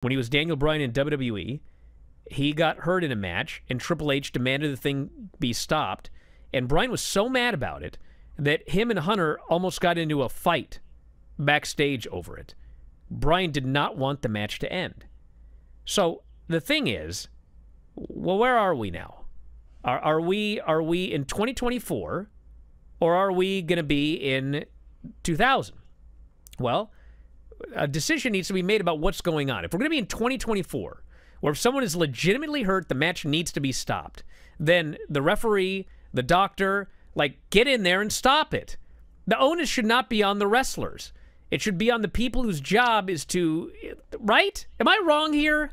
when he was Daniel Bryan in WWE. He got hurt in a match, and Triple H demanded the thing be stopped. And Bryan was so mad about it that him and Hunter almost got into a fight backstage over it. Bryan did not want the match to end. So the thing is, well, where are we now? Are, are we are we in 2024, or are we going to be in 2000? Well, a decision needs to be made about what's going on. If we're going to be in 2024, or if someone is legitimately hurt, the match needs to be stopped, then the referee, the doctor, like get in there and stop it. The onus should not be on the wrestlers. It should be on the people whose job is to right? Am I wrong here?